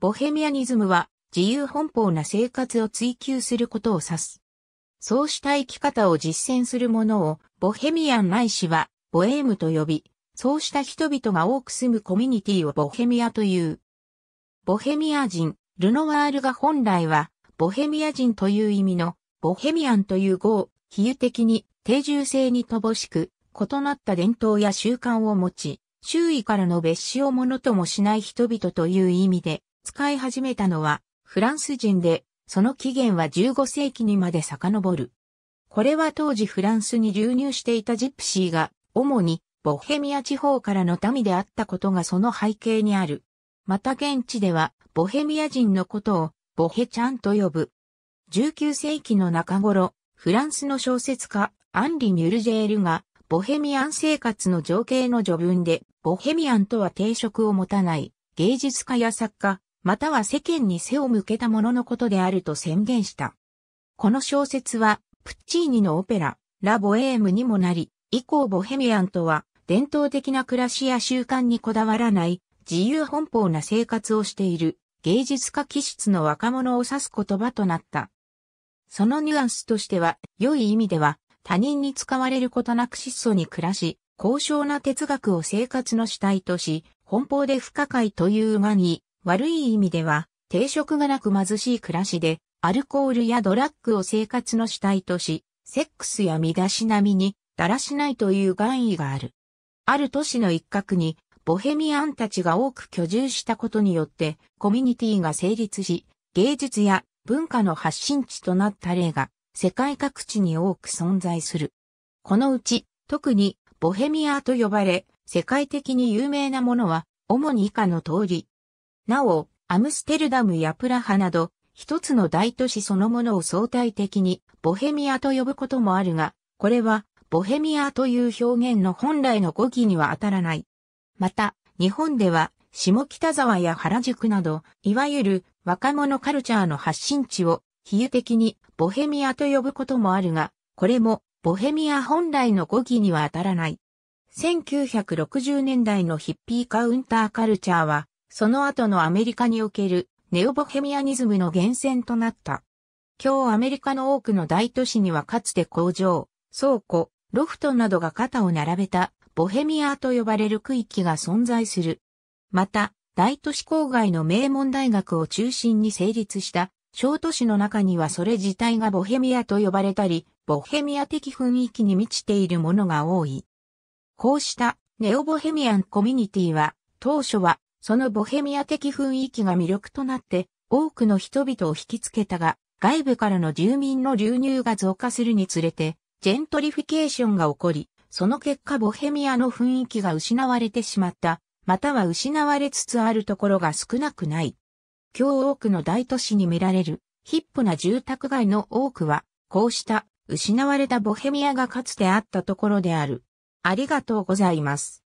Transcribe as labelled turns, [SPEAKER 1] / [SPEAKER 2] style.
[SPEAKER 1] ボヘミアニズムは自由奔放な生活を追求することを指す。そうした生き方を実践する者をボヘミアンないしはボエームと呼び、そうした人々が多く住むコミュニティをボヘミアという。ボヘミア人、ルノワールが本来はボヘミア人という意味のボヘミアンという語を比喩的に定住性に乏しく異なった伝統や習慣を持ち、周囲からの別紙をものともしない人々という意味で使い始めたのはフランス人で、その起源は15世紀にまで遡る。これは当時フランスに流入していたジプシーが主にボヘミア地方からの民であったことがその背景にある。また現地ではボヘミア人のことをボヘちゃんと呼ぶ。19世紀の中頃、フランスの小説家アンリ・ミュルジェールがボヘミアン生活の情景の序文で、ボヘミアンとは定職を持たない芸術家や作家、または世間に背を向けた者のことであると宣言した。この小説は、プッチーニのオペラ、ラ・ボエームにもなり、以降ボヘミアンとは、伝統的な暮らしや習慣にこだわらない自由奔放な生活をしている芸術家気質の若者を指す言葉となった。そのニュアンスとしては、良い意味では、他人に使われることなく質素に暮らし、高尚な哲学を生活の主体とし、奔放で不可解というがに、悪い意味では、定職がなく貧しい暮らしで、アルコールやドラッグを生活の主体とし、セックスや身だしなみに、だらしないという願意がある。ある都市の一角に、ボヘミアンたちが多く居住したことによって、コミュニティが成立し、芸術や文化の発信地となった例が世界各地に多く存在する。このうち、特にボヘミアと呼ばれ、世界的に有名なものは、主に以下の通り。なお、アムステルダムやプラハなど、一つの大都市そのものを相対的にボヘミアと呼ぶこともあるが、これはボヘミアという表現の本来の語義には当たらない。また、日本では下北沢や原宿など、いわゆる若者カルチャーの発信地を比喩的にボヘミアと呼ぶこともあるが、これもボヘミア本来の語義には当たらない。1960年代のヒッピーカウンターカルチャーは、その後のアメリカにおけるネオボヘミアニズムの源泉となった。今日アメリカの多くの大都市にはかつて工場、倉庫、ロフトなどが肩を並べたボヘミアと呼ばれる区域が存在する。また、大都市郊外の名門大学を中心に成立した小都市の中にはそれ自体がボヘミアと呼ばれたり、ボヘミア的雰囲気に満ちているものが多い。こうしたネオボヘミアンコミュニティは、当初はそのボヘミア的雰囲気が魅力となって多くの人々を引きつけたが、外部からの住民の流入が増加するにつれて、ジェントリフィケーションが起こり、その結果ボヘミアの雰囲気が失われてしまった、または失われつつあるところが少なくない。今日多くの大都市に見られるヒップな住宅街の多くは、こうした失われたボヘミアがかつてあったところである。ありがとうございます。